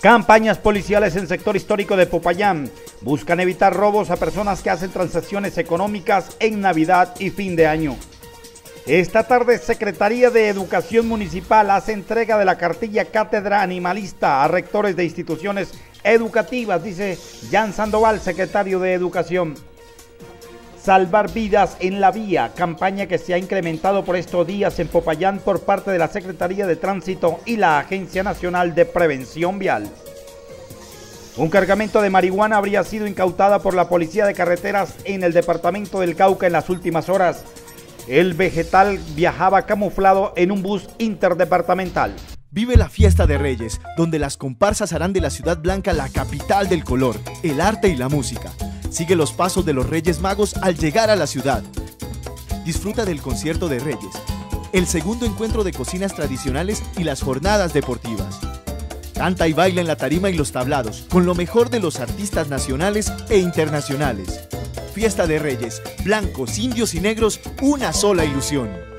Campañas policiales en sector histórico de Popayán buscan evitar robos a personas que hacen transacciones económicas en Navidad y fin de año. Esta tarde, Secretaría de Educación Municipal hace entrega de la cartilla Cátedra Animalista a rectores de instituciones educativas, dice Jan Sandoval, secretario de Educación. Salvar vidas en la vía, campaña que se ha incrementado por estos días en Popayán por parte de la Secretaría de Tránsito y la Agencia Nacional de Prevención Vial. Un cargamento de marihuana habría sido incautada por la Policía de Carreteras en el departamento del Cauca en las últimas horas. El vegetal viajaba camuflado en un bus interdepartamental. Vive la fiesta de Reyes, donde las comparsas harán de la Ciudad Blanca la capital del color, el arte y la música. Sigue los pasos de los Reyes Magos al llegar a la ciudad. Disfruta del concierto de Reyes, el segundo encuentro de cocinas tradicionales y las jornadas deportivas. Canta y baila en la tarima y los tablados, con lo mejor de los artistas nacionales e internacionales. Fiesta de Reyes, blancos, indios y negros, una sola ilusión.